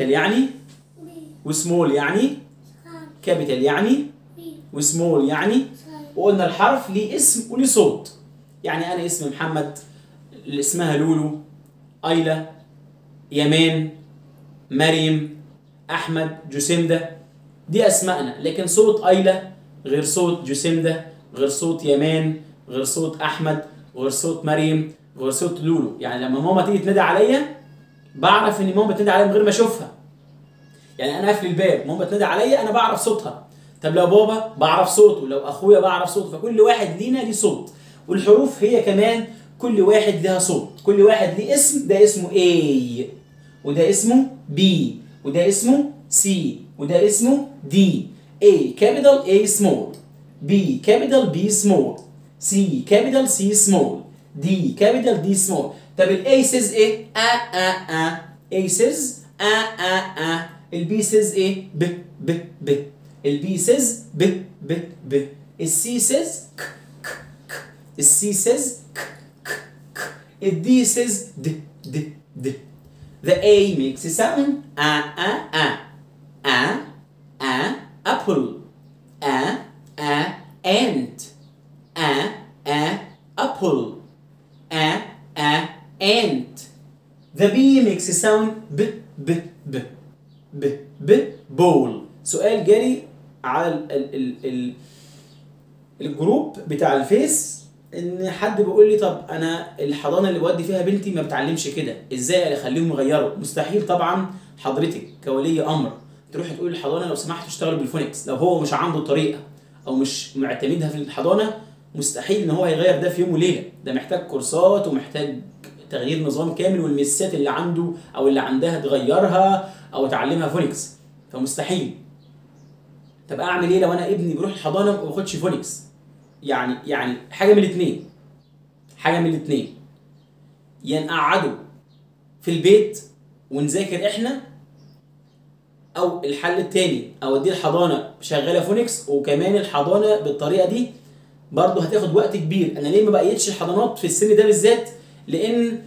يعني؟ وسمول يعني؟ كابيتال يعني؟ وسمول يعني؟ وقلنا الحرف ليه اسم وليه صوت يعني أنا اسمي محمد اللي اسمها لولو أيلا يمان مريم أحمد جسيمده دي اسمائنا لكن صوت أيلا غير صوت جسيمده غير صوت يمان غير صوت أحمد غير صوت مريم غير صوت لولو. يعني لما ماما تيجي تنادي عليا بعرف إن ماما بتنادي عليا من غير ما أشوفها. يعني أنا قافل الباب ماما بتنادي عليا أنا بعرف صوتها. طب لو بابا بعرف صوته لو أخويا بعرف صوته فكل واحد لينا ليه صوت. والحروف هي كمان كل واحد ليها صوت. كل واحد ليه اسم ده اسمه A وده اسمه B وده اسمه C وده اسمه D. A capital A small B capital B small C capital C small D capital D small. طب ال A says إيه؟ A A A A says A A A ال B says إيه؟ ب ب ب ال B says ب ب ب ال C says ك ك ك ال C says ك ك ك ال D says د د د The A makes a sound A A A A A apple A A ant A A apple A A ant The B makes sound B B B b b ball سؤال جاري على ال ال ال ال ال group بتاع ال Face إن حد بيقول لي طب أنا الحضانة اللي بودي فيها بنتي ما بتعلمش كده إزاي أخليهم يغيروا؟ مستحيل طبعا حضرتك كولي أمر تروح تقول للحضانه لو سمحت اشتغل بال phonics لو هو مش عنده طريقة أو مش معتمدها في الحضانة مستحيل إن هو هيغير ده في يوم وليلة. ده محتاج كورسات ومحتاج تغيير نظام كامل والميسات اللي عنده أو اللي عندها تغيرها أو تعلمها phonics فمستحيل. طب أعمل إيه لو أنا ابني بيروح الحضانه وما بياخدش phonics يعني يعني حاجة من الاثنين حاجة من الاثنين يا نقعده في البيت ونذاكر إحنا أو الحل التاني أوديه الحضانة شغالة phonics وكمان الحضانة بالطريقة دي برضه هتاخد وقت كبير. أنا ليه ما بقيتش الحضانات في السن ده بالذات لأن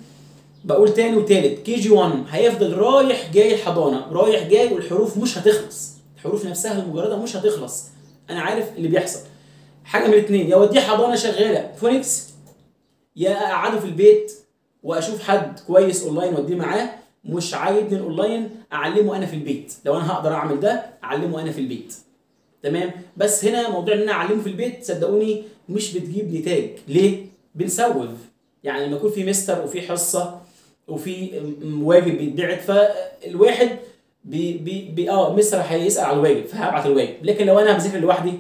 بقول تاني وتالت KG 1 هيفضل رايح جاي الحضانه رايح جاي والحروف مش هتخلص. الحروف نفسها المجرده مش هتخلص. أنا عارف اللي بيحصل. حاجة من الاثنين يا اوديه حضانة شغالة phonics يا أقعده في البيت وأشوف حد كويس أونلاين واديه معاه مش عايزني الأونلاين أعلمه أنا في البيت. لو أنا هقدر أعمل ده أعلمه أنا في البيت. تمام؟ بس هنا موضوع إن أنا أعلمه في البيت صدقوني مش بتجيب نتاج. ليه؟ بنسوف. يعني لما يكون في مستر وفي حصة وفي واجب بيتبعت فالواحد بي بي بي آه مستر هيسأل على الواجب فهبعت الواجب. لكن لو أنا بذاكر لوحدي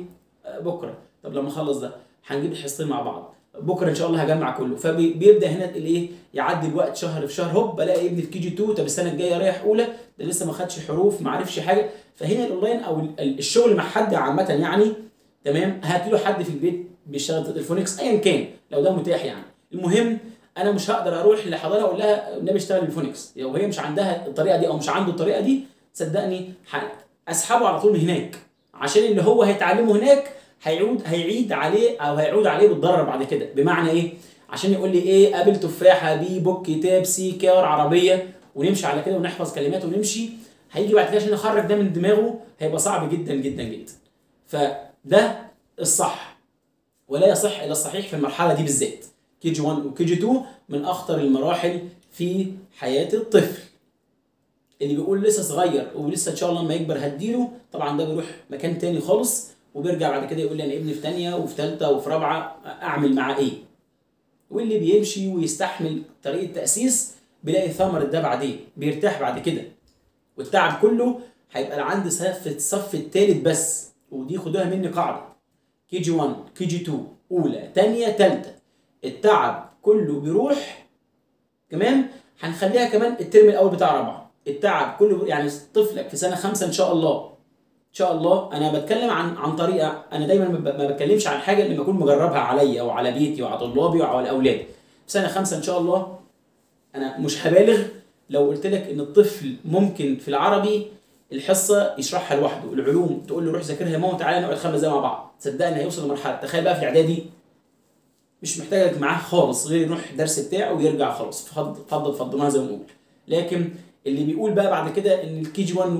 بكرة. طب لما أخلص ده هنجيب الحصتين مع بعض. بكرة إن شاء الله هجمع كله. فبيبدا هنا الايه يعدي الوقت شهر في شهر هوب بلاقي ابني في KG 2 طب السنة الجاية رايح أولى ده لسه ما خدش حروف ما عرفش حاجة. فهنا الأونلاين أو الشغل مع حد عامة يعني تمام؟ هات له حد في البيت بيشتغل ال phonics ايا كان لو ده متاح يعني. المهم أنا مش هقدر أروح لحضانه أقول لها النبي اشتغل بال phonics لو هي مش عندها الطريقة دي أو مش عنده الطريقة دي صدقني أسحبه على طول من هناك. عشان اللي هو هيتعلمه هناك هيعود هيعيد عليه أو هيعود عليه بالضرر بعد كده. بمعنى إيه؟ عشان يقول لي إيه apple تفاحة B book كتاب C car عربية ونمشي على كده ونحفظ كلمات ونمشي. هيجي بعد كده عشان يخرج ده من دماغه هيبقى صعب جدا جدا جدا. فده الصح. ولا يصح الا الصحيح في المرحلة دي بالذات. KG 1 و KG 2 من أخطر المراحل في حياة الطفل. اللي بيقول لسه صغير ولسه إن شاء الله لما يكبر هديله طبعا ده بيروح مكان تاني خالص وبيرجع بعد كده يقول لي أنا ابني في ثانية وفي ثالثه وفي رابعة أعمل معاه إيه؟ واللي بيمشي ويستحمل طريقة تأسيس بيلاقي ثمرة ده بعدين بيرتاح بعد كده. والتعب كله هيبقى عند صف الصف الثالث بس ودي خدوها مني قاعدة. كي جي 1 كي جي 2 أولى ثانية ثالثه التعب كله بيروح كمان هنخليها كمان الترم الأول بتاع رابعة. التعب كله يعني طفلك في سنة خمسة إن شاء الله إن شاء الله. أنا بتكلم عن عن طريقة أنا دايما ما بتكلمش عن حاجة اللي بكون مجربها عليا أو على بيتي وعلى طلابي وعلى اولادي في سنة خمسة إن شاء الله أنا مش هبالغ لو قلت لك إن الطفل ممكن في العربي الحصة يشرحها لوحده العلوم تقول له روح ذاكرها يا ماما تعالى نقعد خمس دقايق مع بعض. صدقني هيوصل لمرحلة. تخيل بقى في الاعدادي مش محتاجك معاه خالص غير يروح الدرس بتاعه ويرجع خلاص. فضل فضل زي ما بنقول لكن اللي بيقول بقى بعد كده إن الكي جي 1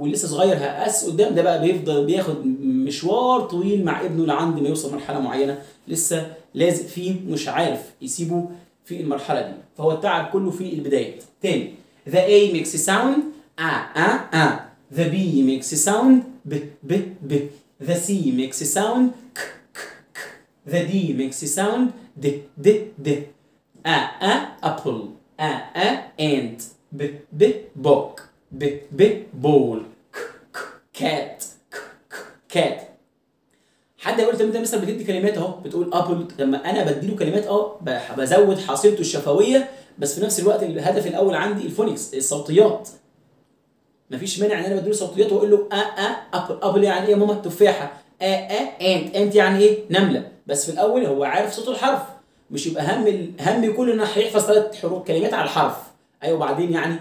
ولسه صغير هقاس قدام ده بقى بيفضل بياخد مشوار طويل مع ابنه لعند ما يوصل مرحلة معينة لسه لازق فيه مش عارف يسيبه في المرحلة دي. فهو التعب كله في البدايات تاني the A makes a sound. a a a the B makes a sound. b b b the C makes a sound. k the D makes a sound d d d a a apple a a ant b b book b b ball k k cat k k cat حد هيقول طب انت مثلا بتدي كلمات أهو. بتقول أبل. لما أنا بديله كلمات آه بزود حصيلته الشفوية. بس في نفس الوقت الهدف الأول عندي الفونكس الصوتيات. مفيش مانع إن أنا بديله صوتيات وأقول له a a apple. apple يعني إيه يا ماما؟ تفاحة. a ant. ant يعني إيه؟ نملة. بس في الأول هو عارف صوت الحرف. مش يبقى هم ال- هم كله إنه هيحفظ ثلاث حروف كلمات على الحرف. أيوه وبعدين يعني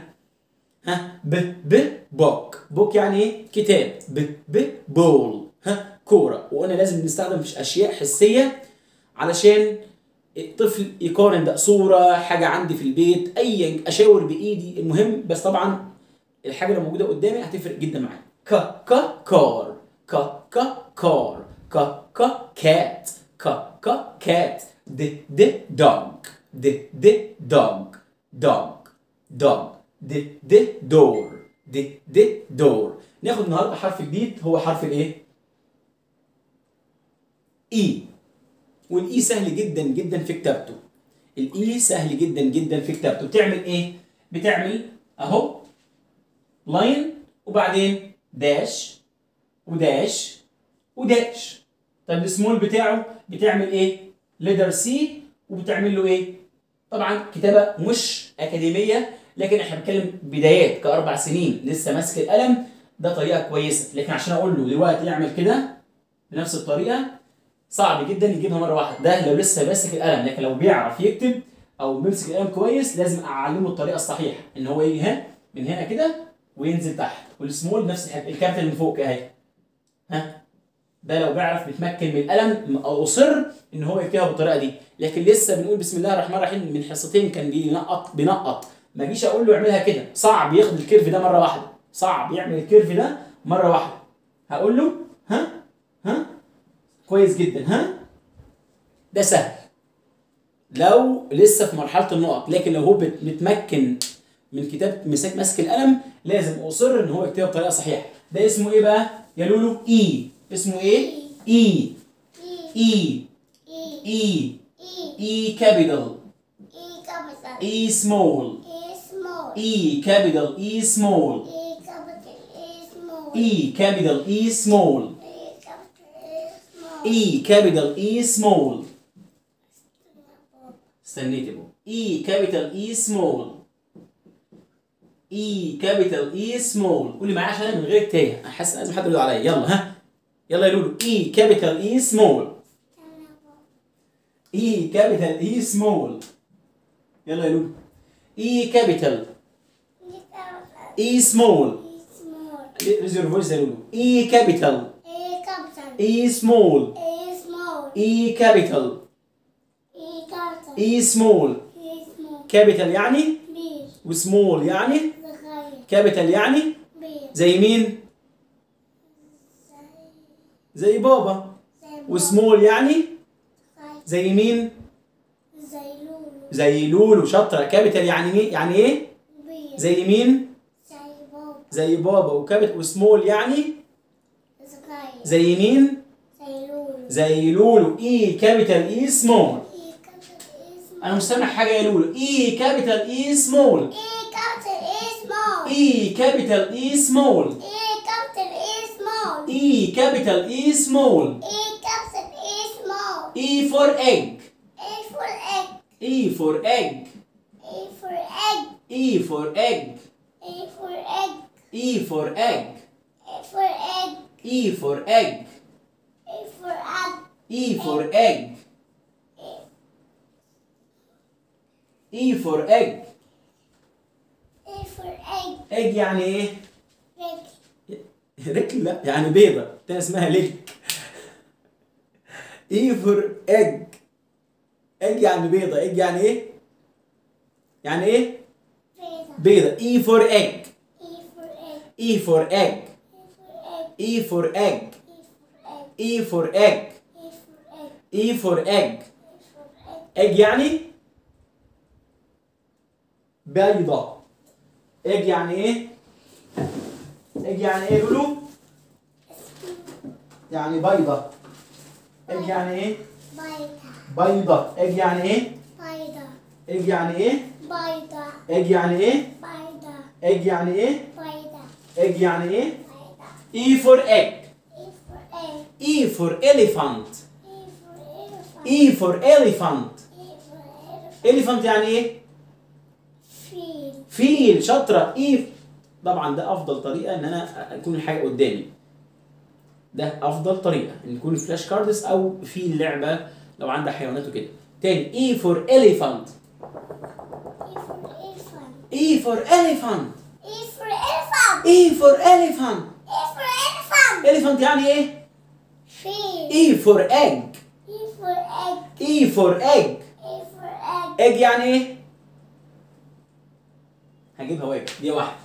ها؟ b b book. book يعني إيه؟ كتاب. b b ball. ها؟ كورة. وقلنا لازم نستخدم مش أشياء حسية علشان الطفل يقارن بقى صورة حاجة عندي في البيت أي أشاور بإيدي. المهم بس طبعا الحاجة اللي موجودة قدامي هتفرق جدا معايا. c c car. c c car c c cat c c cat d d dog d d dog dog dog d d door d d door ناخد النهارده حرف جديد هو حرف الايه؟ E وال E سهل جدا جدا في كتابته. ال E سهل جدا جدا في كتابته. بتعمل إيه؟ بتعمل اهو line وبعدين dash و dash و dash طب السمول بتاعه بتعمل إيه؟ letter C وبتعمل له إيه؟ طبعا كتابة مش أكاديمية لكن إحنا بنتكلم بدايات كأربع سنين لسه ماسك القلم. ده طريقة كويسة. لكن عشان أقول له دلوقتي يعمل كده بنفس الطريقة صعب جدا يجيبها مرة واحدة. ده لو لسه ماسك القلم لكن لو بيعرف يكتب أو بيمسك القلم كويس لازم أعلمه الطريقة الصحيحة. إن هو يجي هنا من هنا كده وينزل تحت. والسمول نفس الحاجة. من فوق أهي. ها؟ ده لو بيعرف بيتمكن من القلم أو اصر إن هو يكتبها بالطريقة دي. لكن لسه بنقول بسم الله الرحمن الرحيم من حصتين كان بينقط بينقط. ما جيش أقول له اعملها كده. صعب ياخد ال curve ده مرة واحدة. صعب يعمل ال curve ده مرة واحدة. هقول له ها؟ ها؟ كويس جدا. ها؟ ده سهل. لو لسه في مرحلة النقط لكن لو هو متمكن من كتابه مسك ماسك القلم لازم أصر إن هو يكتبها بطريقة صحيحة. ده اسمه إيه بقى؟ يا لولو E. اسمه إيه؟ E E E E capital E small E capital E small E capital E small E capital E small استنيت يا E capital E small E capital E small قولي معايا عشان أنا من غير تايه أنا حاسس إن لازم حد يرد عليا. يلا ها؟ يلا يا لولو. E capital E small E capital E small يلا يا لولو. E capital E small raise your voice يا لولو. E capital E small E capital E small capital يعني? و small يعني? capital يعني? زي مين? زي بابا وسمول يعني؟ زي مين؟ زي لولو. شاطرة. capital يعني مين؟ يعني إيه؟ زي مين؟ زي بابا. و capital و small يعني؟ زي مين؟ زي لولو. E capital E small أنا مش سامع حاجة يا لولو. E capital E small E capital E small E capital E small E for egg E for egg E for egg E for egg E for egg E for egg E for egg egg يعني إيه رجل لا يعني بيضة تاني اسمها ليج اي فور ايج ايج يعني بيضة ايج يعني إيه يعني إيه بيضة E for egg E for egg. E for egg E for egg. E for egg E for E for egg. egg E for egg. Egg يعني بيضة egg. يعني إيه egg يعني إيه؟ قولوا يعني بيضة. Egg. يعني إيه بيضة. بيضة. Egg يعني إيه؟ اج يعني إيه بلو يعني بيضة. egg يعني إيه؟ بيضة. بيضة egg يعني إيه؟ بيضة egg يعني إيه؟ بيضة egg يعني إيه؟ بيضة egg يعني إيه؟ بيضة egg يعني إيه؟ بيضة E for egg E for elephant E for elephant elephant يعني إيه? فيل فيل شطرة. اي طبعا ده أفضل طريقة إن أنا أكون الحاجة قدامي ده أفضل طريقة إن يكون flash cards أو في اللعبة لو عندك حيوانات وكده تاني E for elephant E for elephant. E for elephant E for elephant. E for elephant يعني إيه فيل. E for egg E for egg. اي فور egg for egg. egg يعني إيه هجيبها واجب دي واحدة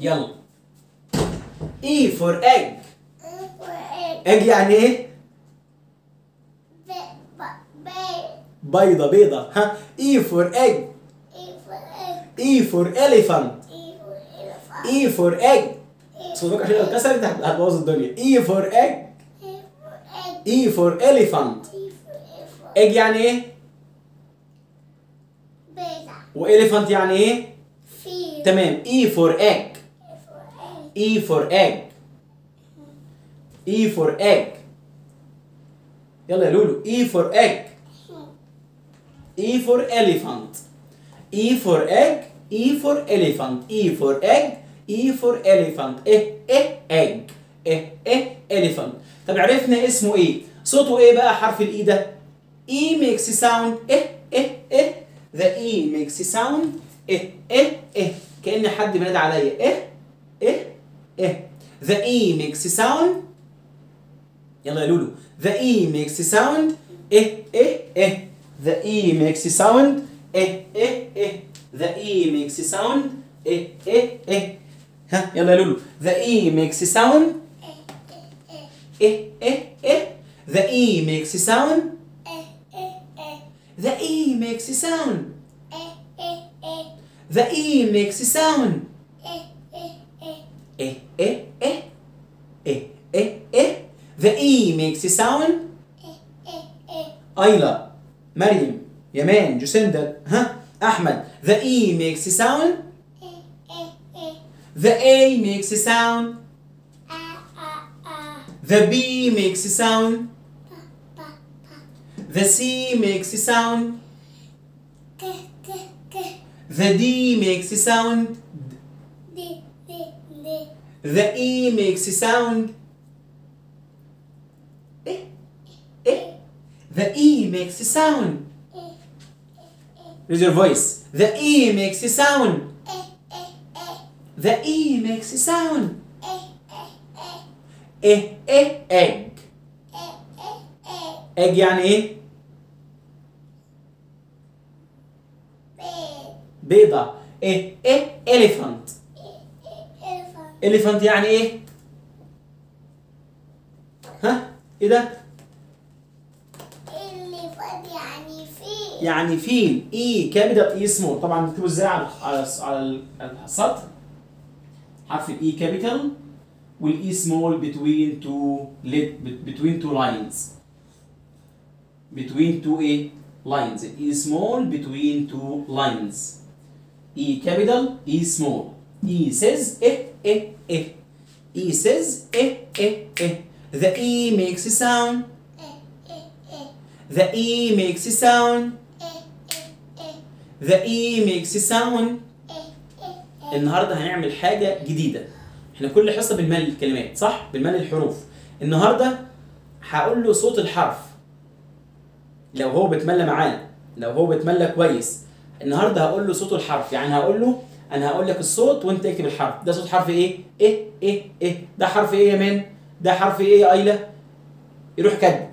يلا E for egg egg يعني إيه بيضة بيضة ها E for egg E for elephant E for egg صوتك عشان اتكسرت هتبوظ الدنيا E for egg E for elephant egg يعني إيه بيضة و elephant يعني إيه فيل تمام E for egg E for egg. E for egg E يلا يا لولو E for egg E for elephant E for egg E for elephant E for egg E for elephant eh eh egg eh eh elephant طب عرفنا اسمه إيه صوته إيه بقى حرف ال E ده E makes sound إيه إيه إيه The E makes sound إيه إيه إيه كأن حد بينادي عليا إيه إيه إيه The E makes sound يلا يا لولو The E makes sound إيه إيه إيه The E makes sound إيه إيه إيه The E makes sound إيه إيه إيه ها يلا يا لولو The E makes sound إيه إيه إيه The E makes sound E. E. E. The E makes sound E. E. E. The E makes sound E. E. E. إيه إيه إيه إيه إيه إيه The E makes sound E. E. E. أيلا مريم يمان جوسندر ها أحمد The E makes sound E. E. E. The A makes sound A. A. A. The B makes sound Pa. Pa. Pa. The C makes sound K. K. K. The D makes sound D. D. D. The E makes sound إيه إيه The E makes sound E. Raise your voice The E makes sound E. E. E. The E makes sound E. E. E. إيه إيه egg E. E. E. egg يعني إيه B. بيضة إيه إيه elephant Elephant. يعني إيه؟ ها؟ إيه ده؟ يعني فيل. يعني فيل. E. capital E small طبعا بتكتبه إزاي؟ على على السطر. حرف ال E capital وال E small between two between two lines between two إيه? lines ال E small between two lines E capital E small E says eh? eh? eh E says eh eh eh the e makes a sound E. E. E. the e makes a sound E. E. E. The E makes a sound E. E. E. النهارده هنعمل حاجة جديدة إحنا كل حصة بنملي الكلمات صح؟ بنملي الحروف النهارده هقول له صوت الحرف لو هو بيتملى معانا لو هو بيتملى كويس النهارده هقول له صوت الحرف يعني هقول له أنا هقول لك الصوت وأنت اكتب الحرف. ده صوت حرف إيه؟ إيه؟ إيه؟ إيه؟ ده حرف إيه يا مان؟ ده حرف إيه يا ايلا يروح كاتبه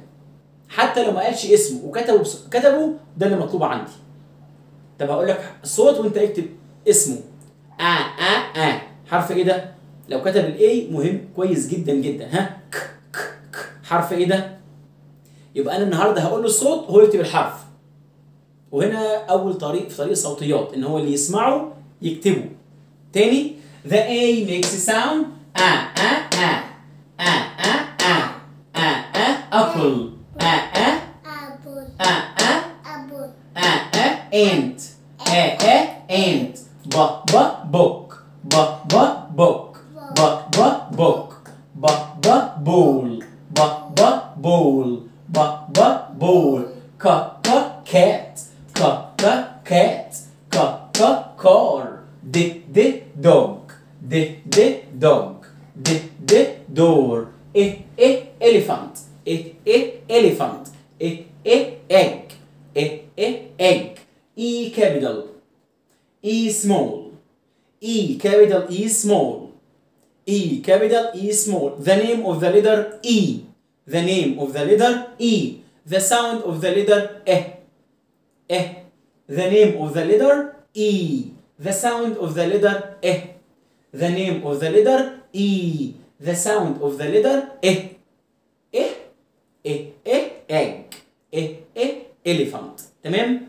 حتى لو ما قالش اسمه وكتبه بس... كتبه ده اللي مطلوب عندي. طب هقول لك الصوت وأنت اكتب اسمه. آ آ آ. حرف إيه ده؟ لو كتب الاي مهم كويس جدا جدا. ها؟ ك ك ك. حرف إيه ده؟ يبقى أنا النهارده هقول له الصوت وهو يكتب الحرف. وهنا أول طريق في طريق الصوتيات إن هو اللي يسمعه يكتبه تاني the A makes a sound a a a a a a a a apple a a Apple. a a Apple. a a ant a a ant e egg. E capital. E small. E capital e small. E capital e small. The name of the letter e. The name of the letter e. The sound of the letter e. E. The name of the letter e. The sound of the letter e. The name of the letter e. The sound of the letter e. E. E e egg. E e elephant تمام